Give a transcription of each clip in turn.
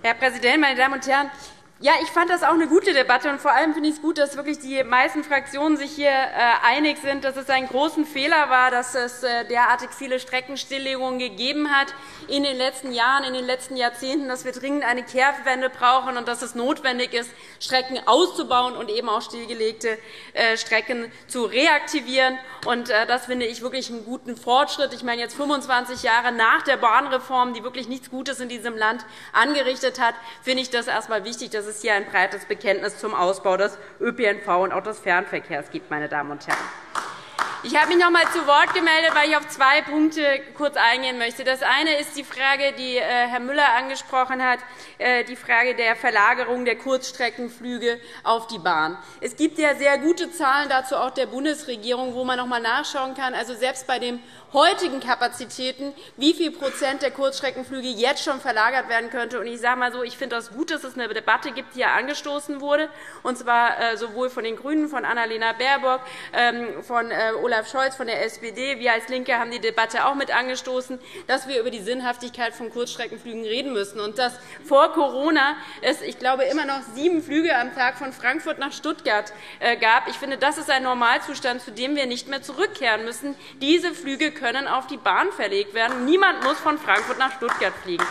Herr Präsident, meine Damen und Herren! Ja, ich fand das auch eine gute Debatte. und Vor allem finde ich es gut, dass wirklich die meisten Fraktionen sich hier äh, einig sind, dass es ein großen Fehler war, dass es äh, derartig viele Streckenstilllegungen gegeben hat in den letzten Jahren, in den letzten Jahrzehnten, dass wir dringend eine Kehrtwende brauchen und dass es notwendig ist, Strecken auszubauen und eben auch stillgelegte äh, Strecken zu reaktivieren. Und das finde ich wirklich einen guten Fortschritt. Ich meine, jetzt 25 Jahre nach der Bahnreform, die wirklich nichts Gutes in diesem Land angerichtet hat, finde ich das erst einmal wichtig, dass es hier ein breites Bekenntnis zum Ausbau des ÖPNV und auch des Fernverkehrs gibt. Meine Damen und Herren. Ich habe mich noch einmal zu Wort gemeldet, weil ich auf zwei Punkte kurz eingehen möchte. Das eine ist die Frage, die äh, Herr Müller angesprochen hat, äh, die Frage der Verlagerung der Kurzstreckenflüge auf die Bahn. Es gibt ja sehr gute Zahlen dazu auch der Bundesregierung, wo man noch einmal nachschauen kann. Also selbst bei den heutigen Kapazitäten, wie viel Prozent der Kurzstreckenflüge jetzt schon verlagert werden könnte. Ich sage mal so, ich finde es das gut, dass es eine Debatte gibt, die hier angestoßen wurde, und zwar äh, sowohl von den GRÜNEN, von Annalena Baerbock, ähm, von Olaf Scholz von der SPD. Wir als LINKE haben die Debatte auch mit angestoßen, dass wir über die Sinnhaftigkeit von Kurzstreckenflügen reden müssen und dass vor Corona es, ich glaube, immer noch sieben Flüge am Tag von Frankfurt nach Stuttgart äh, gab. Ich finde, das ist ein Normalzustand, zu dem wir nicht mehr zurückkehren müssen. Diese Flüge können auf die Bahn verlegt werden. Niemand muss von Frankfurt nach Stuttgart fliegen.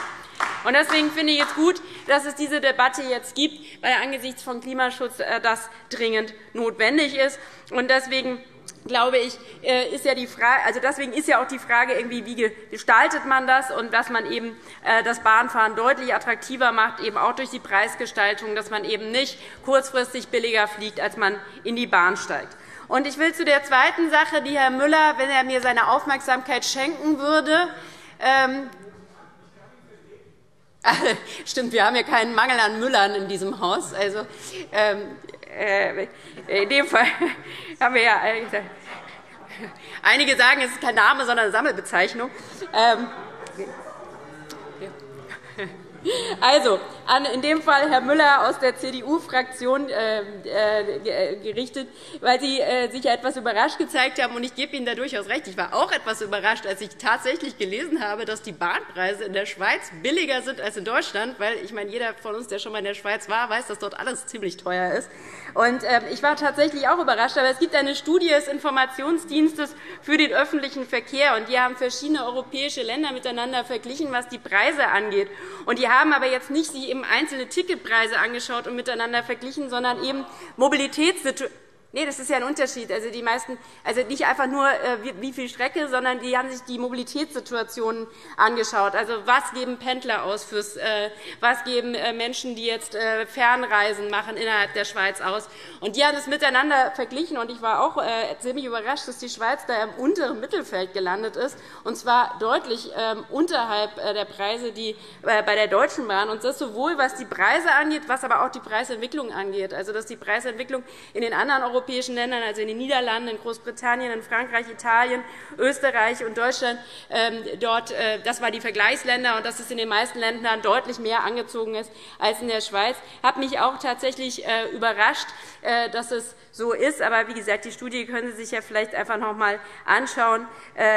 Deswegen finde ich es gut, dass es diese Debatte jetzt gibt, weil angesichts von Klimaschutz äh, das dringend notwendig ist. Deswegen glaube ich, äh, ist ja die Frage, also deswegen ist ja auch die Frage, irgendwie, wie gestaltet man das und dass man eben äh, das Bahnfahren deutlich attraktiver macht, eben auch durch die Preisgestaltung, dass man eben nicht kurzfristig billiger fliegt, als man in die Bahn steigt. Und ich will zu der zweiten Sache, die Herr Müller, wenn er mir seine Aufmerksamkeit schenken würde, ähm, Stimmt, wir haben ja keinen Mangel an Müllern in diesem Haus. Also, ähm, äh, in dem Fall haben wir ja. Äh, einige sagen, es ist kein Name, sondern eine Sammelbezeichnung. Ähm, also, in dem Fall Herr Müller aus der CDU-Fraktion äh, äh, gerichtet, weil Sie äh, sich etwas überrascht gezeigt haben. Und ich gebe Ihnen da durchaus recht. Ich war auch etwas überrascht, als ich tatsächlich gelesen habe, dass die Bahnpreise in der Schweiz billiger sind als in Deutschland. Weil ich meine, jeder von uns, der schon einmal in der Schweiz war, weiß, dass dort alles ziemlich teuer ist. Und ähm, ich war tatsächlich auch überrascht. Aber es gibt eine Studie des Informationsdienstes für den öffentlichen Verkehr. Und die haben verschiedene europäische Länder miteinander verglichen, was die Preise angeht. Und die haben aber jetzt nicht sich eben einzelne Ticketpreise angeschaut und miteinander verglichen, sondern eben Mobilitätssituationen Nee, das ist ja ein Unterschied. Also die meisten, also nicht einfach nur, äh, wie viel Strecke, sondern die haben sich die Mobilitätssituationen angeschaut. Also was geben Pendler aus, fürs, äh, was geben äh, Menschen, die jetzt Fernreisen machen innerhalb der Schweiz aus. Und die haben es miteinander verglichen. Und ich war auch ziemlich überrascht, dass die Schweiz da im unteren Mittelfeld gelandet ist, und zwar deutlich ähm, unterhalb der Preise, die bei der Deutschen Bahn. Und das sowohl was die Preise angeht, was aber auch die Preisentwicklung angeht. Also dass die Preisentwicklung in den anderen europäischen Ländern, also in den Niederlanden, in Großbritannien, in Frankreich, Italien, Österreich und Deutschland, ähm, dort, äh, das waren die Vergleichsländer, und dass es in den meisten Ländern deutlich mehr angezogen ist als in der Schweiz. Hat mich auch tatsächlich äh, überrascht, äh, dass es so ist. Aber wie gesagt, die Studie können Sie sich ja vielleicht einfach noch einmal anschauen.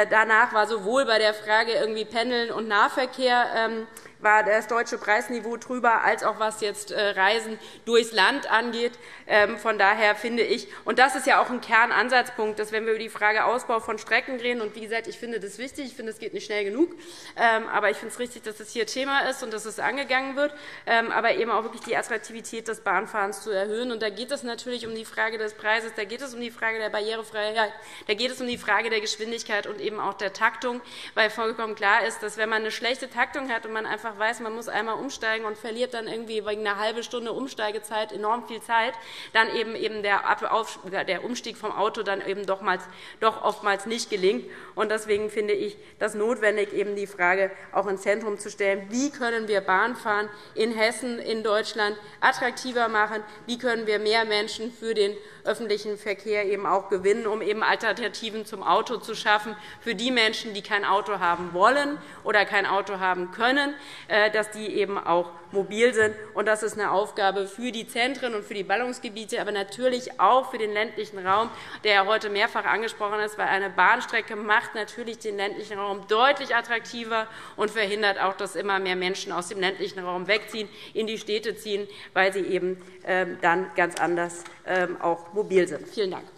Danach war sowohl bei der Frage irgendwie Pendeln und Nahverkehr ähm, war das deutsche Preisniveau drüber, als auch was jetzt äh, Reisen durchs Land angeht. Ähm, von daher finde ich, und das ist ja auch ein Kernansatzpunkt, dass wenn wir über die Frage Ausbau von Strecken reden, und wie gesagt, ich finde das wichtig, ich finde, es geht nicht schnell genug, ähm, aber ich finde es richtig, dass es hier Thema ist und dass es angegangen wird, ähm, aber eben auch wirklich die Attraktivität des Bahnfahrens zu erhöhen. Und da geht es natürlich um die Frage des Preises, da geht es um die Frage der Barrierefreiheit, da geht es um die Frage der Geschwindigkeit und eben auch der Taktung, weil vollkommen klar ist, dass wenn man eine schlechte Taktung hat und man einfach einfach weiß, man muss einmal umsteigen und verliert dann irgendwie wegen einer halben Stunde Umsteigezeit enorm viel Zeit, dann eben, eben der, der Umstieg vom Auto dann eben doch, mal, doch oftmals nicht gelingt. Und deswegen finde ich das notwendig, eben die Frage auch ins Zentrum zu stellen, wie können wir Bahnfahren in Hessen, in Deutschland attraktiver machen, wie können wir mehr Menschen für den öffentlichen Verkehr eben auch gewinnen, um eben Alternativen zum Auto zu schaffen für die Menschen, die kein Auto haben wollen oder kein Auto haben können. Dass die eben auch mobil sind. Das ist eine Aufgabe für die Zentren und für die Ballungsgebiete, aber natürlich auch für den ländlichen Raum, der ja heute mehrfach angesprochen ist, weil eine Bahnstrecke macht natürlich den ländlichen Raum deutlich attraktiver und verhindert auch, dass immer mehr Menschen aus dem ländlichen Raum wegziehen, in die Städte ziehen, weil sie eben ähm, dann ganz anders ähm, auch mobil sind. Vielen Dank.